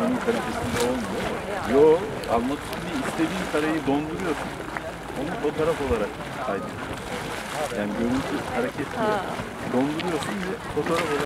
Onun kalitesinde olmuyor. Yo, almak için değil, istediğin kareyi donduruyorsun. Onu fotoğraf olarak kaydediyorsun. Yani görüntü hareketli. Donduruyorsun ve fotoğraf olarak